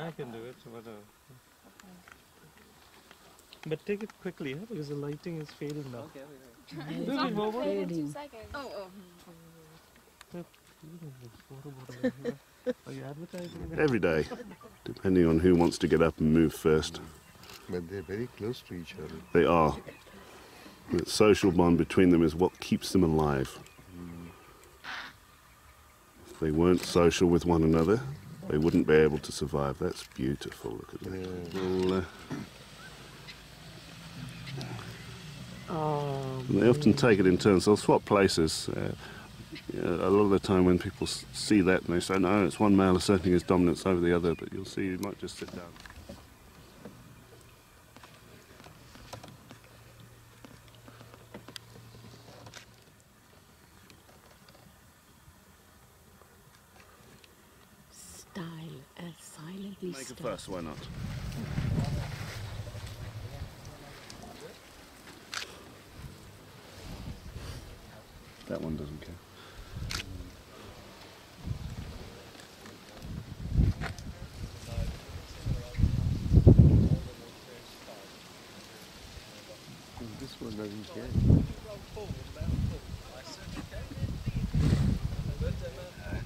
I can do it, whatever. But take it quickly, huh? because the lighting is fading now. Okay, Do it, Bobo. Two seconds. Oh, oh. Are you advertising? Every day, depending on who wants to get up and move first. But they're very close to each other. They are. The social bond between them is what keeps them alive. Mm. If they weren't social with one another, they wouldn't be able to survive. That's beautiful. Look at that. Yeah. Little, uh, and they often take it in turns. They'll swap places. Uh, yeah, a lot of the time, when people see that, and they say, "No, it's one male asserting his dominance over the other," but you'll see, you might just sit down. Silently Make a style. fuss, why not? That one doesn't care. This one doesn't care.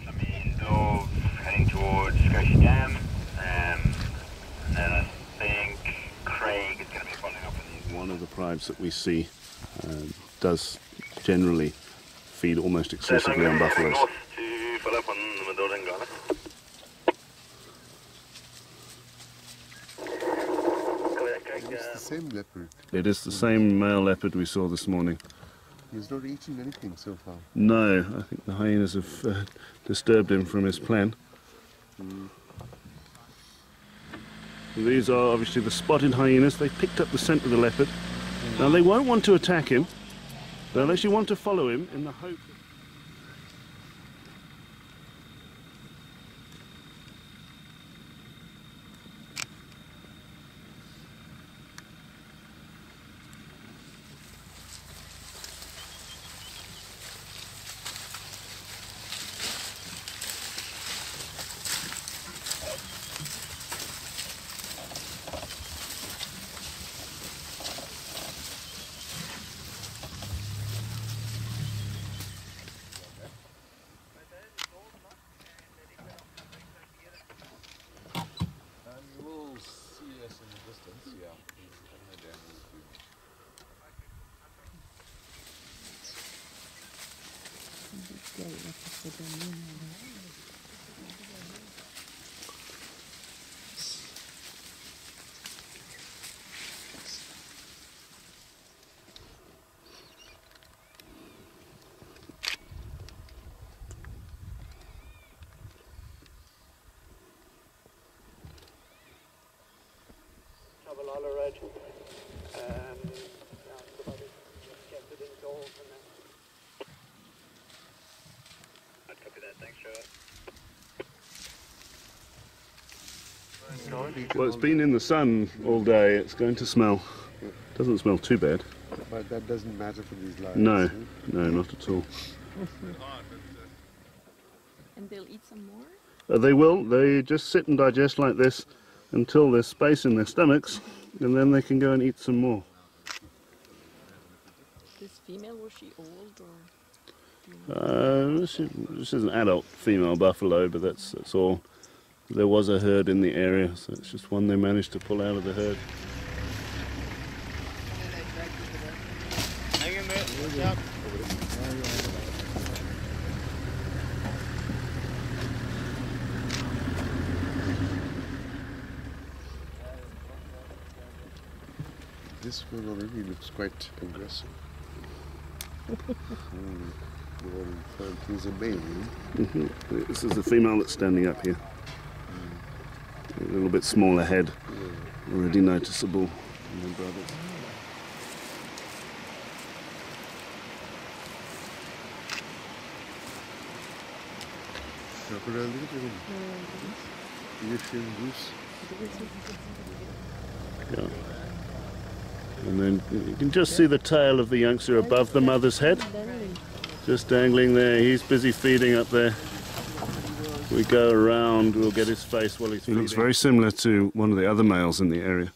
Flamine Dove heading towards Scotia Dam. Um, and then I think Craig is going to be following up with these. One of the prides that we see um, does generally feed almost exclusively on buffaloes. North to follow up on the Madoran Ghana. It's the same leopard. It is the same male leopard we saw this morning. He's not eating anything so far. No, I think the hyenas have uh, disturbed him from his plan. These are obviously the spotted hyenas. They picked up the scent of the leopard. Now they won't want to attack him. They'll actually want to follow him in the hope. Distance, yeah. Good food. travel all around. Um, yeah, the body kept it indoors and then I copy that, thanks, Joe. Well, it's been in the sun all day. It's going to smell. Doesn't smell too bad. But that doesn't matter for these lions. No, hmm? no, not at all. And they'll eat some more? Uh, they will. They just sit and digest like this until there's space in their stomachs, and then they can go and eat some more. This female, was she old or? Uh, this, is, this is an adult female buffalo, but that's, that's all. There was a herd in the area, so it's just one they managed to pull out of the herd. Hang in there. Watch out. This one already looks quite aggressive. The one in he's a male. hmm This is the female that's standing up here. Hmm. A little bit smaller head, already noticeable in the brothers. Crocodile, look at him. Egyptian. Yeah. And then you can just see the tail of the youngster above the mother's head, just dangling there. He's busy feeding up there. we go around, we'll get his face while he's He looks very similar to one of the other males in the area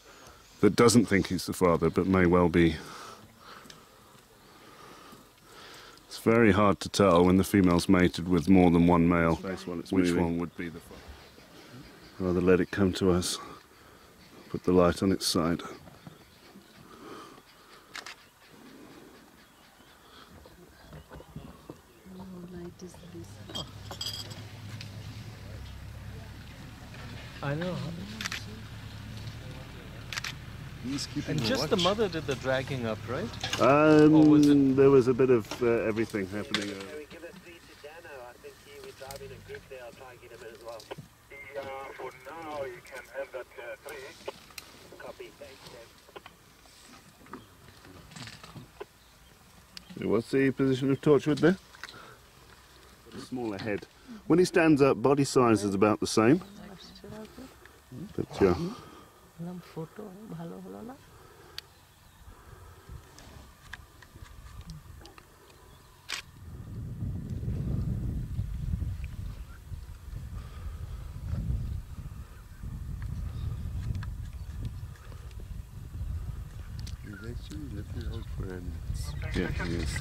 that doesn't think he's the father, but may well be. It's very hard to tell when the female's mated with more than one male which one would be the father. Rather let it come to us. Put the light on its side. No light is this. I know. He's keeping And a just the mother did the dragging up, right? Um, Or was it- There was a bit of uh, everything happening. Uh, we give it three to Dano? I think he was driving a group there. I'll try and get him in as well. Yeah, for now you can have that uh, three. Copy. Thanks, Dave. What's the position of Torchwood there? Smaller head. When he stands up, body size is about the same. But yeah. Yeah, he is.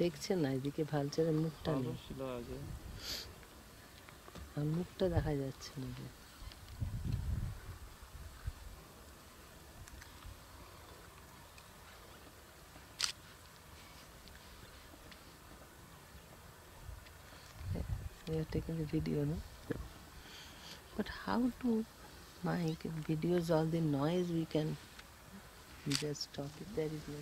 দেখছে না এদিকে ভালচারের মুখটা নেই ছিল আগে আর মুখটা দেখা যাচ্ছে না যে। We are taking a video, no? But how to make videos all the noise we can just stop it. There is no.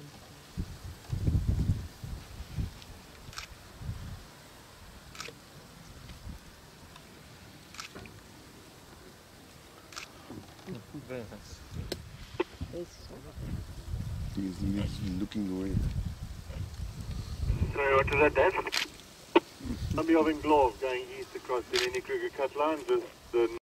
He's, looking away. Sorry, what was that? I'll be having gloves going east across the Lenny Kruger cut line, just the